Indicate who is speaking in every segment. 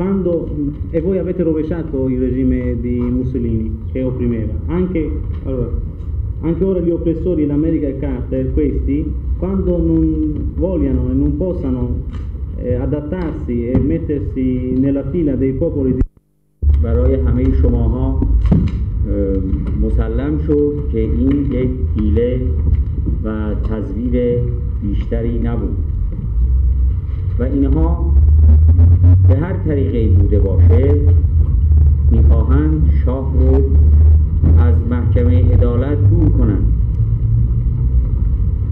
Speaker 1: quando, e voi avete rovesciato il regime di Mussolini che opprimeva, anche, allora, anche ora gli oppressori in America e Carter, questi, quando non vogliano e non possano eh, adattarsi e mettersi nella fila dei popoli di
Speaker 2: برای همه شماها مسلم شد که این یک حیله و تزویر بیشتری نبود و اینها به هر طریقه بوده باشه می‌خواهند شاه رو از محکمه عدالت دور کنند.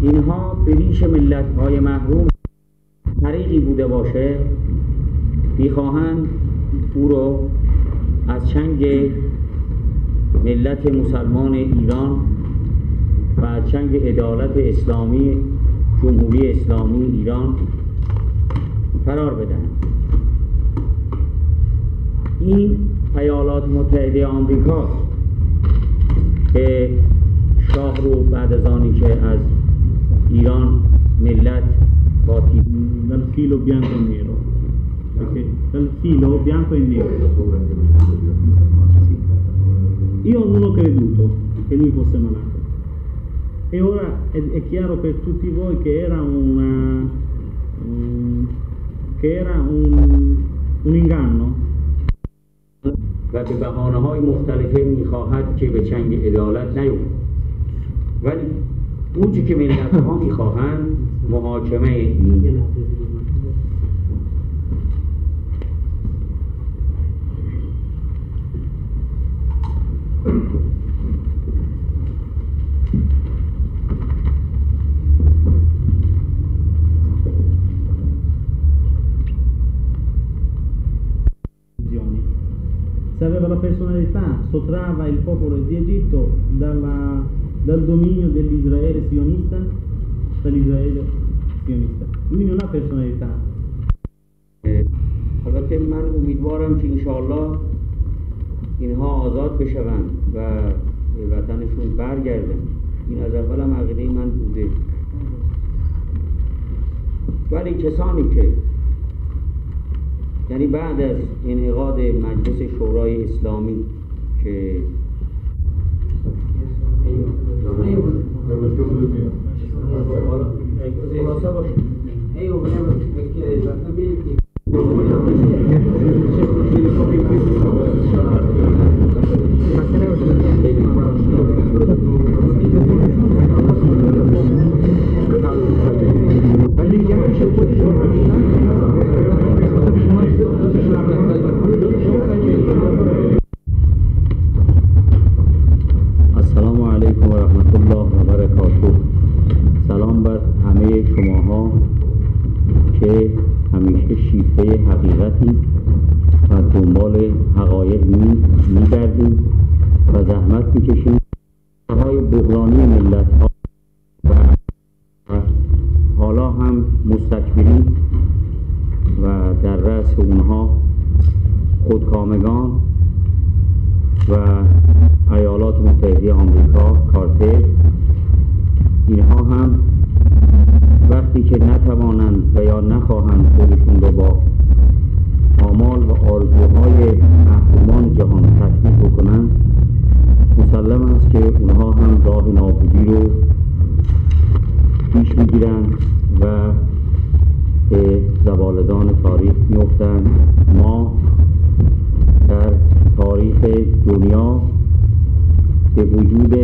Speaker 2: اینها به ریش ملت های محروم طریقی بوده باشه می‌خواهند او رو از چنگ ملت مسلمان ایران و از چنگ عدالت اسلامی جمهوری اسلامی ایران فرار بدهند. این ایالات متحده آمریکا که شاه رو بعد از آنی که از ایران ملت با
Speaker 1: dal filo bianco e nero perché dal filo bianco e nero io non ho creduto che lui fosse malato e ora è, è chiaro per tutti voi che era una um, che era un, un inganno
Speaker 2: و به بحانه های مختلفه می‌خواهد که به چنگ عدالت نیفتد ولی اون که ملت ها می‌خواهند محاکمه این
Speaker 1: se aveva la personalità sottrava il popolo di Egitto dalla, dal dominio dell'Israele sionista, dall'Israele sionista. Lui non ha personalità.
Speaker 2: البته من امیدوارم که انشاءالله اینها آزاد بشوند و به وطنشون برگردن این از اول هم عقیده من بوده ولی کسانی که یعنی بعد از انعقاد مجلس شورای اسلامی که که همیشه شیفته حقیقتی و دنبال حقایق می میگردید و زحمت می‌کشید های بحرانی ملت ها و حالا هم مستکبرین و در رأس اونها خودکامگان و ایالات متحده آمریکا کارتر. اینها هم که نتوانند و یا نخواهند خودشون رو با آمال و آرزوهای محرومان جهان تطبیق بکنند مسلم است که اونها هم راه نابودی رو پیش می‌گیرند و به زوالدان تاریخ میفتند ما در تاریخ دنیا به وجود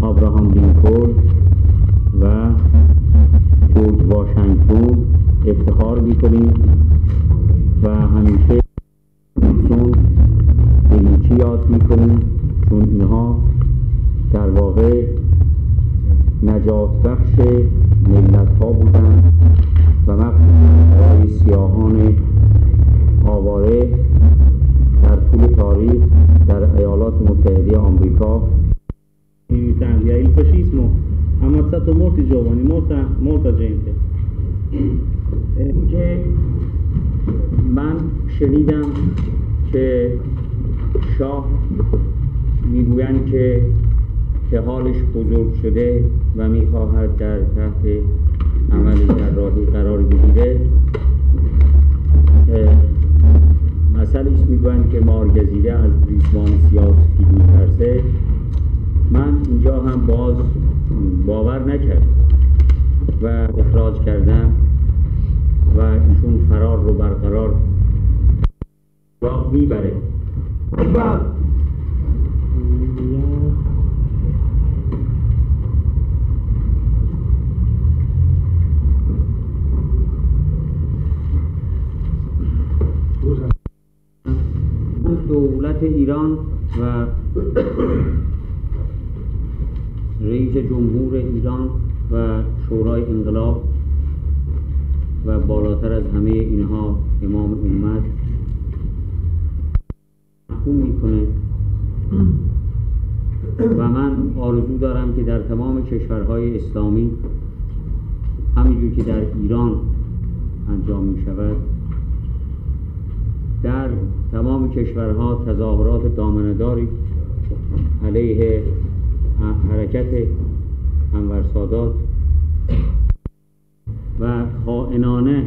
Speaker 2: آبراهام لینکلن واشنگتن افتخار می‌کنیم و همیشه ایشون به هیچی یاد می‌کنیم چون اینها در واقع نجات بخش ملت ها بودند و مخصوصا برای سیاهان آواره در طول تاریخ در ایالات متحده آمریکا
Speaker 1: in Italia il fascismo ha ammazzato molti giovani, molta, molta gente.
Speaker 2: که من شنیدم که شاه می‌گویند که که حالش بزرگ شده و می‌خواهد در تحت عمل جراحی قرار بگیره. اه، مثل است می‌گویند که مارگزیده از ریسمان سیاه سفید میترسه من اینجا هم باز باور نکرد و اخراج کردم و ایشون فرار رو برقرار راه می‌بره. دولت ایران و رئیس جمهور ایران و شورای انقلاب و بالاتر از همه اینها امام امت محکوم می‌کنه. و من آرزو دارم که در تمام کشورهای اسلامی همینجور که در ایران انجام می شود در تمام کشورها تظاهرات دامنداری علیه حرکت انور سادات و خائنانه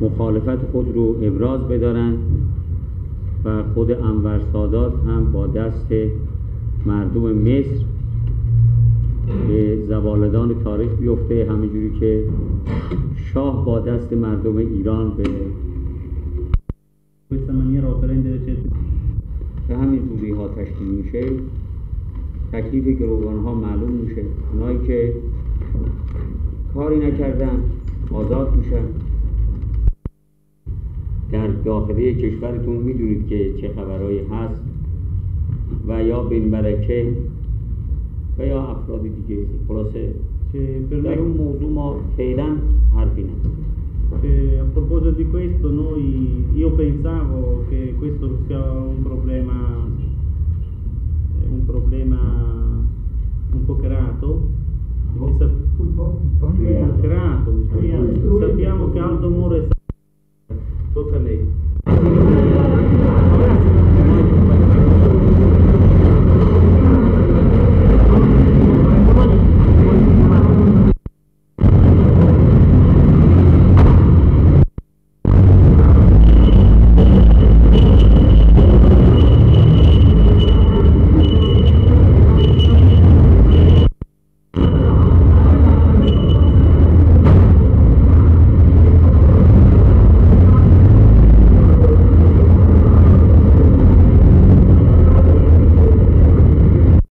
Speaker 2: مخالفت خود رو ابراز بدارند و خود انور سادات هم با دست مردم مصر به زوالدان تاریخ بیفته همینجوری که شاه با دست مردم ایران به به همین زودی ها تشکیل میشه. تکلیف گروگان ها معلوم میشه. اونایی که کاری نکردن آزاد میشن. در داخله کشورتون می‌دونید که چه خبرهایی هست و یا بین برکه و یا افراد دیگه. خلاصه در اون موضوع ما فعلا حرفی نداریم.
Speaker 1: a proposito di questo noi io pensavo che questo sia un problema un problema